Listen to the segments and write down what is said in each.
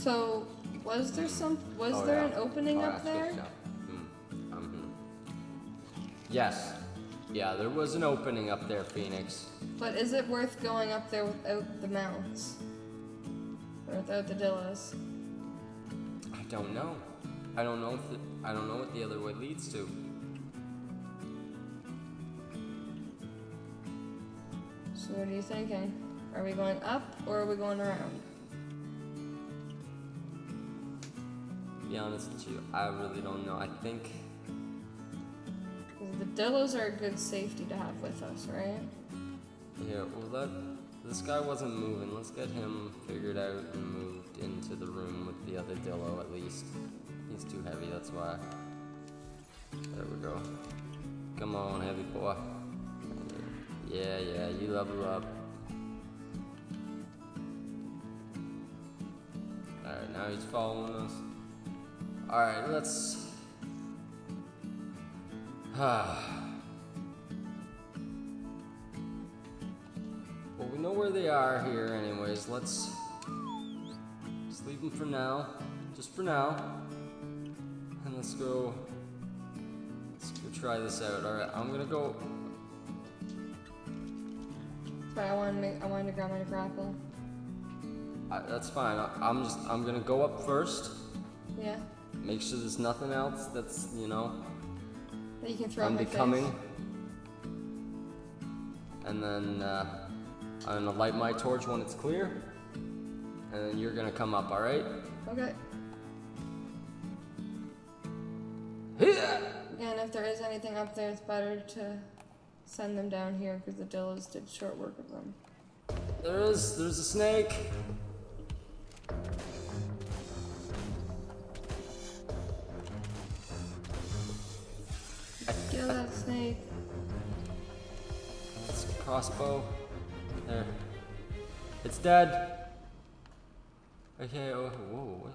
So, was there some? Was Oh, there yeah. an opening Oh, up there? Um, hmm. Yes. Yeah, there was an opening up there, Phoenix. But is it worth going up there without the mounts? Or without the Dillos? I don't know. I don't know if the, I don't know what the other way leads to. So what are you thinking? Are we going up or are we going around? Be honest with you, I really don't know. I think the Dillos are a good safety to have with us, right? yeah. Well, that this guy wasn't moving. Let's get him figured out and moved into the room with the other Dillo at least. He's too heavy. That's why. There we go. Come on, heavy boy. Yeah, yeah. You level up. Alright, now he's following us. Alright, let's. well, we know where they are here, anyways. Let's. Just leave them for now. Just for now. And let's go. Let's go try this out. Alright, I'm gonna go. But I want to make. I wanted to grab my grapple. I, that's fine. I, I'm just. I'm gonna go up first. Yeah. Make sure there's nothing else that's, you know, That you can throw unbecoming. And then uh, I'm gonna light my torch when it's clear. And then you're gonna come up, alright? Okay. Yeah. And if there is anything up there, it's better to send them down here because the Dillos did short work of them. There is, there's a snake. Crossbow. There. It's dead. Okay, oh, whoa?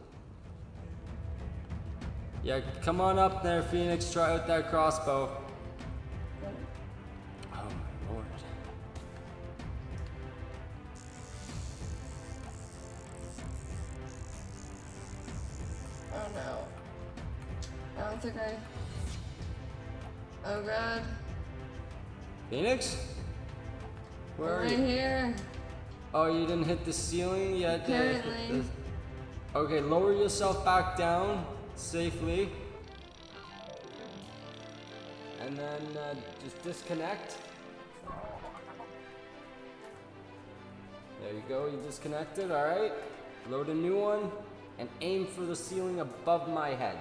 Yeah, come on up there, Phoenix. Try out that crossbow. Oh, you didn't hit the ceiling yet? Apparently. Okay, lower yourself back down safely. And then uh, just disconnect. There you go, you disconnected, alright. Load a new one and aim for the ceiling above my head.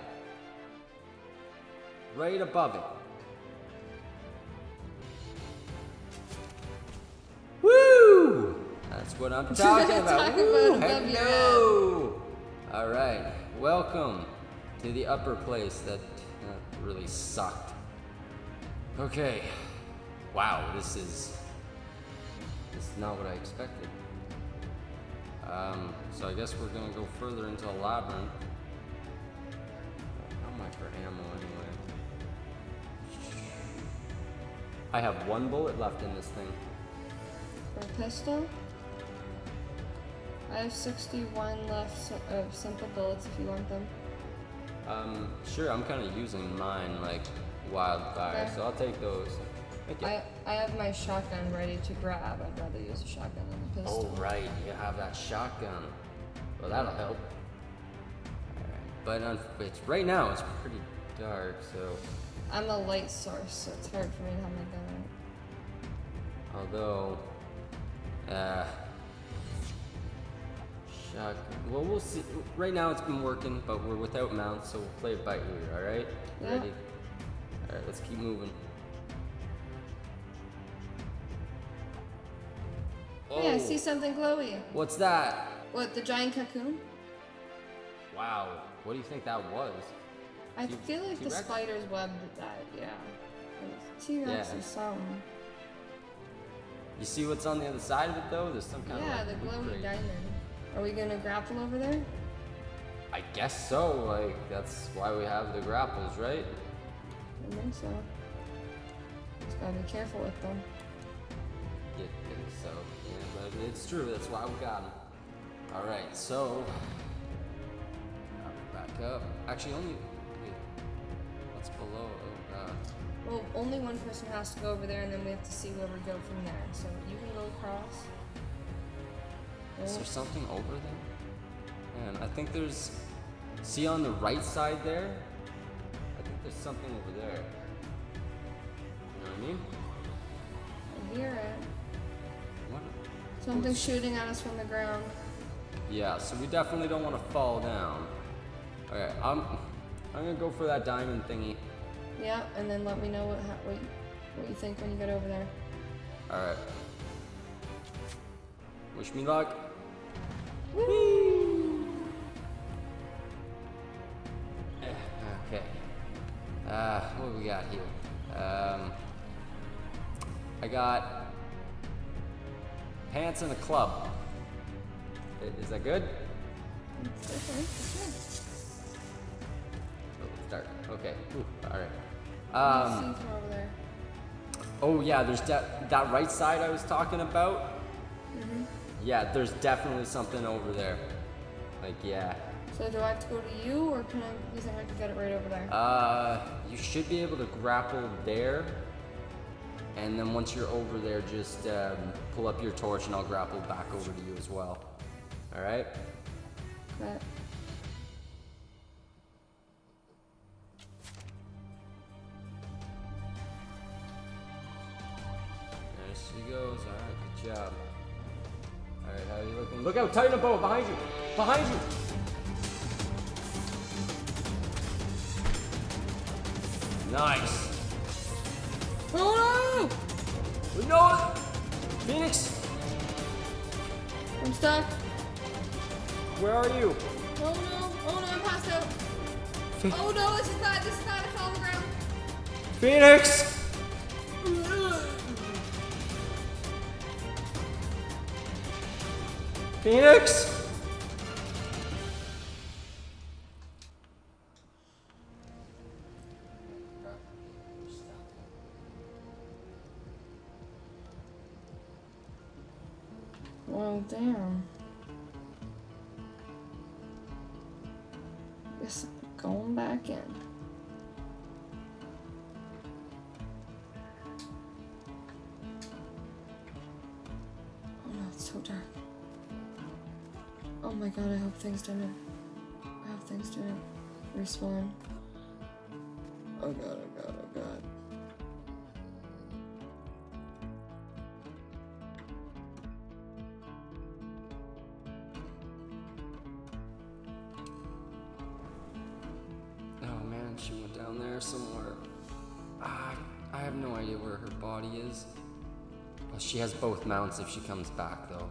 Right above it. Woo! That's what I'm talking about. Woo! about! All right, welcome to the upper place that uh, really sucked. Okay, wow, this is this is not what I expected. Um, so I guess we're gonna go further into the labyrinth. How am I for ammo anyway? I have one bullet left in this thing. For a pistol? I have 61 left of simple bullets if you want them. Um, sure, I'm kind of using mine like wildfire, Okay. so I'll take those. I, I have my shotgun ready to grab. I'd rather use a shotgun than a pistol. Oh, right, you have that shotgun. Well, that'll help. Alright, But uh, it's right now it's pretty dark, so I'm a light source, so it's hard for me to have my gun out. although, uh, shotgun. Well, we'll see. Right now it's been working, but we're without mounts, so we'll play it by ear. All right? Yeah. Ready? All right, let's keep moving. Hey, I Oh, see something glowy. What's that? What, the giant cocoon? Wow. What do you think that was? I T- feel like the T-Rex? spider's web did that, yeah. T Rex Yeah. or some. You see what's on the other side of it though? There's some kind of. Yeah, of the like, glowy blueprint. diamond. Are we gonna grapple over there? I guess so. Like that's why we have the grapples, right? I think so. Just gotta be careful with them. You think so? Yeah, but it's true. That's why we got them. All right. So back up. Actually, only. Wait. What's below? Oh god. Well, only one person has to go over there, and then we have to see where we go from there. So you can go across. Is there something over there? Man, I think there's. See on the right side there? I think there's something over there. You know what I mean? I hear it. What? Something's shooting at us from the ground. Yeah, so we definitely don't want to fall down. Okay, I'm. I'm gonna go for that diamond thingy. Yeah, and then let me know what ha- what you, what you think when you get over there. All right. Wish me luck. Eh, Okay. Uh, what do we got here? Um, I got pants and a club. Is that good? It's different. Oh, it's dark. Okay. Ooh, all right. Um, good. See from over there. oh yeah, there's de- that right side I was talking about. Yeah, there's definitely something over there. Like yeah. So do I have to go to you, or can I? You think I can get it right over there? Uh, you should be able to grapple there. And then once you're over there, just um, pull up your torch and I'll grapple back over to you as well. Alright? But There she goes. Alright, good job. Look out, the bow behind you! Behind you! Nice! oh No! Phoenix! I'm stuck. Where are you? Oh no! Oh no! I'm passed out. Oh no! This is not. This is not. I fell on the ground. Phoenix! Phoenix! Well, damn. Guess I'm going back in. God, I hope things don't. I hope things don't respawn. Oh god, oh god, oh god. Oh man, she went down there somewhere. Ah, I have no idea where her body is. Well, she has both mounts if she comes back, though.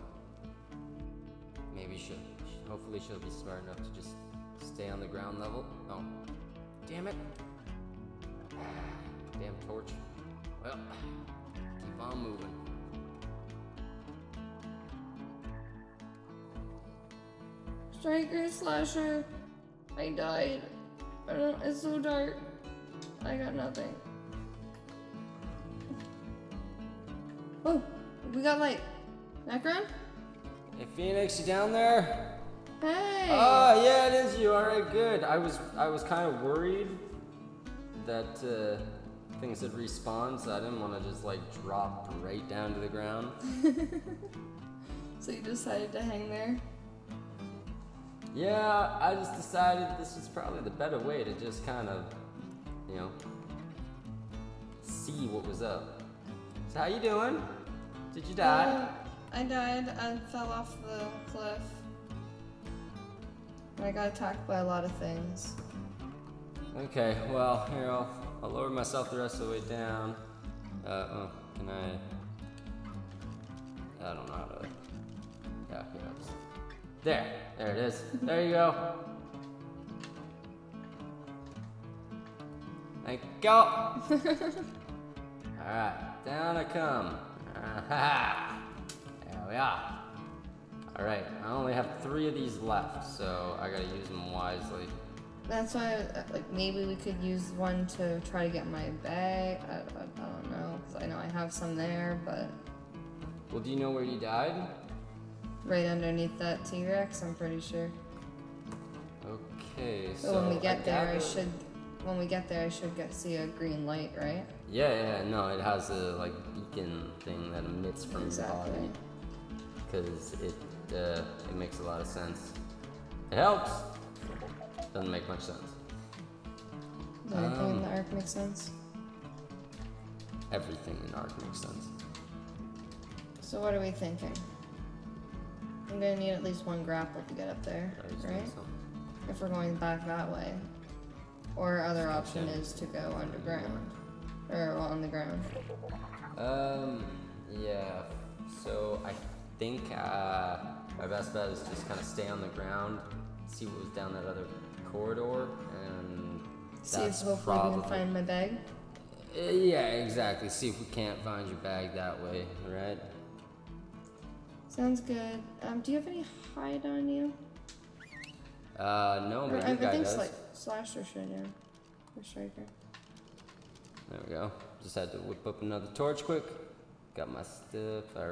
Maybe she'll. Hopefully, she'll be smart enough to just stay on the ground level. Oh, damn it! Damn torch. Well, keep on moving. Striker slasher. I died. I don't. It's so dark. I got nothing. Oh, we got light. Background? Hey, Phoenix, you down there? Hey. Oh yeah, it is you. All right, good. I was I was kind of worried that uh, things had respawned, so I didn't want to just like drop right down to the ground. so you decided to hang there? Yeah, I just decided this was probably the better way to just kind of, you know, see what was up. So how you doing? Did you die? Uh, I died. I fell off the cliff. I got attacked by a lot of things. Okay, well, here, I'll, I'll lower myself the rest of the way down. Uh, oh, can I? I don't know how to. Yeah, here, I'll just- There, there it is. There you go. Thank you. Alright, down I come. There we are. Alright, I only have three of these left, so I gotta use them wisely. That's why, like, maybe we could use one to try to get my bag. I, I, I don't know, I know I have some there, but Well, do you know where you died? right underneath that T Rex, I'm pretty sure. Okay, So, so when we get there, I should. When we get there, I should get see a green light, right? Yeah, yeah, no, it has a like beacon thing that emits from Exactly. your body. Because it uh, it makes a lot of sense. It helps. Doesn't make much sense. Does anything in Um, the Ark make sense? Everything in Ark makes sense. So what are we thinking? I'm gonna need at least one grapple to get up there, I was doing right? If we're going back that way. Or other option is to go underground. Or well, on the ground. Um, yeah. So I think uh, my best bet is just kind of stay on the ground, see what was down that other corridor, and See if hopefully we can find my bag. Uh, yeah, exactly. See if we can't find your bag that way, right? Sounds good. Um, do you have any hide on you? Uh, no, but I, think. Sli- Slasher should, yeah. Or Striker. There we go. Just had to whip up another torch quick. Got my stuff. All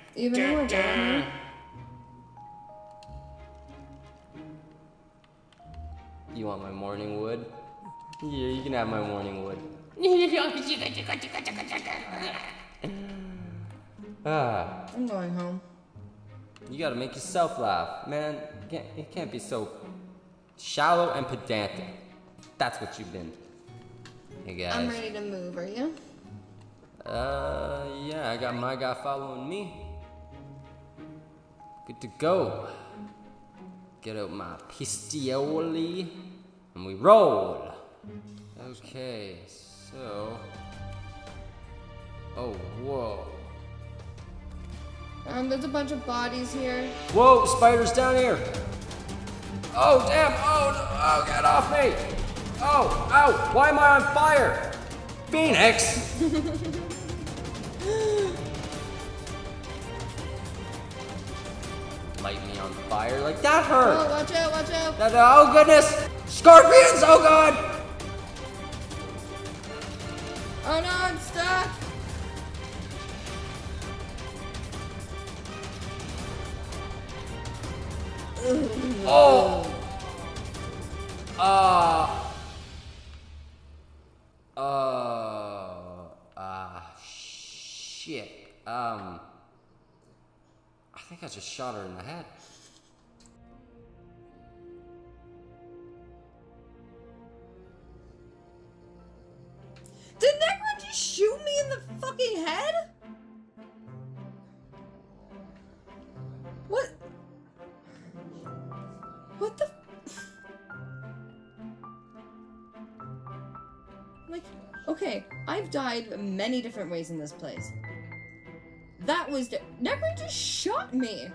Even more down You want my morning wood? Yeah, you can have my morning wood. ah, I'm going home. you gotta make yourself laugh, man. It can't, you can't be so shallow and pedantic. That's what you've been. Hey guys. I'm ready to move, are you? Uh, yeah, I got my guy following me. Good to go. Get out my pistioli and we roll. Okay, so. Oh, whoa. Um, there's a bunch of bodies here. Whoa, spiders down here. Oh, damn. Oh, no. oh, get off me. Oh, ow. Why am I on fire? Phoenix. fire like that hurt. Oh, watch out, watch out! That, oh goodness. Scorpions. Oh god. Oh no, I'm stuck! Oh. Uh. Uh. Ah. shit. Um. I think I just shot her in the head. What the? Like, okay, I've died many different ways in this place. That was the- Necron just shot me.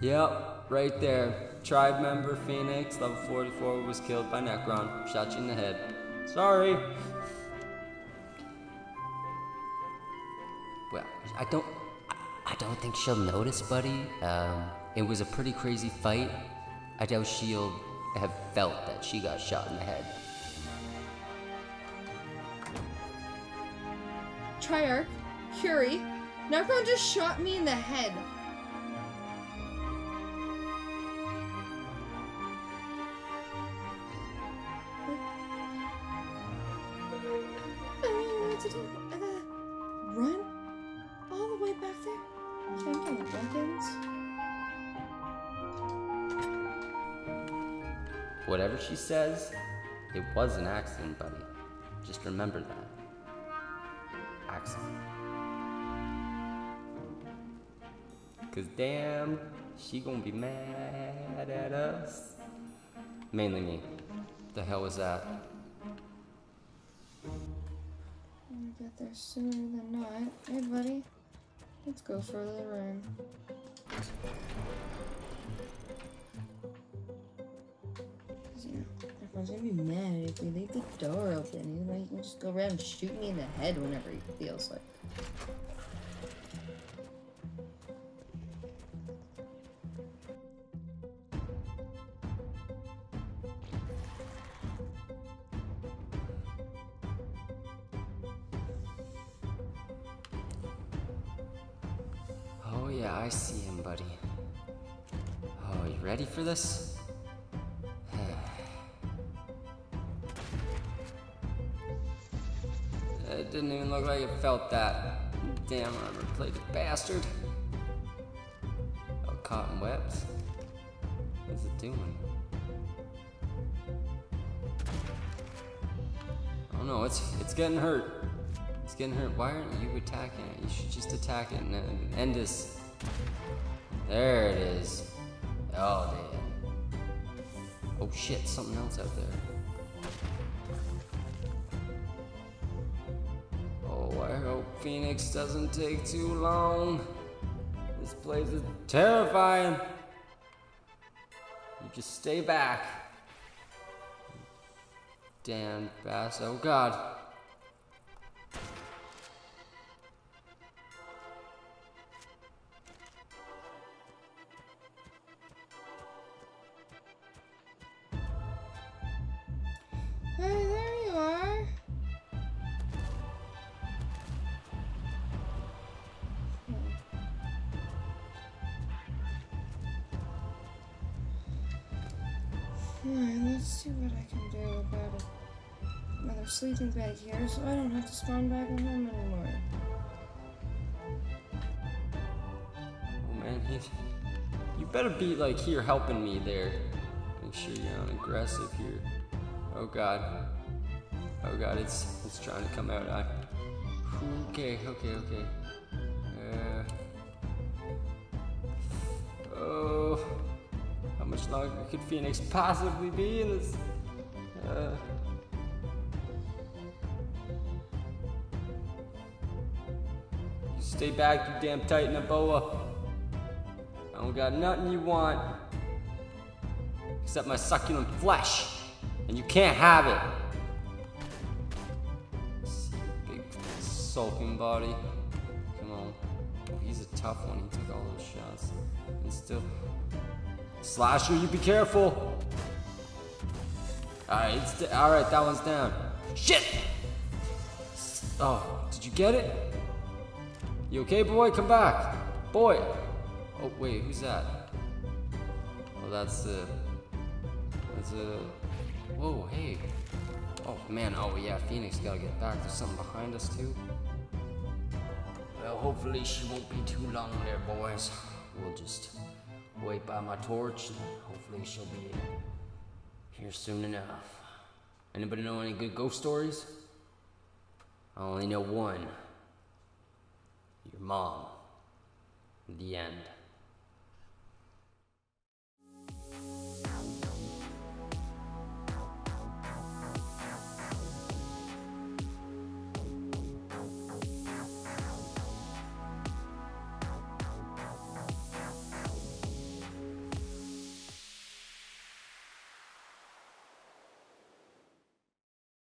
Yep, right there. Tribe member Phoenix, level 44, was killed by Necron. Shot you in the head. Sorry. Well, I don't. I don't think she'll notice, buddy. Um, it was a pretty crazy fight. I doubt she'll have felt that she got shot in the head. Triarch, Curie, Necron just shot me in the head. Says, it was an accident, buddy. Just remember that. Accident. Cause damn, she gonna be mad at us. Mainly me. The hell was that? I'm gonna get there sooner than not. Hey, buddy. Let's go for the run. Gonna be mad if we leave the door open. He can just go around and shoot me in the head whenever he feels like. Oh, yeah, I see him, buddy. Oh, you ready for this? Didn't even look like it felt that. Damn armor plated bastard. Oh, cotton webs? What's it doing? Oh no, it's it's getting hurt. It's getting hurt. Why aren't you attacking it? You should just attack it and end this. There it is. Oh damn. Oh shit, something else out there. Phoenix doesn't take too long. This place is terrifying. You just stay back. Damn bass. Oh god. Sleeping back here, so I don't have to spawn back in home anymore. Oh man, he, you better be like here helping me there. Make sure you're not aggressive here. Oh god. Oh god, it's it's trying to come out. I, okay, okay, okay. Uh, oh, how much longer could Phoenix possibly be in this? Uh, stay back, you damn Titanoboa. I don't got nothing you want except my succulent flesh, and you can't have it. Big sulking body. Come on. He's a tough one. He took all those shots. And still. Slasher, you be careful. All right, all right, that one's down. Shit! Oh, did you get it? You okay, boy? Come back. Boy! Oh, wait, who's that? Oh, that's the. That's a. Whoa, hey. Oh, man, oh, yeah, Phoenix gotta get back. There's something behind us, too. Well, hopefully she won't be too long there, boys. We'll just wait by my torch, and hopefully she'll be here soon enough. Anybody know any good ghost stories? I only know one. Mom. The end.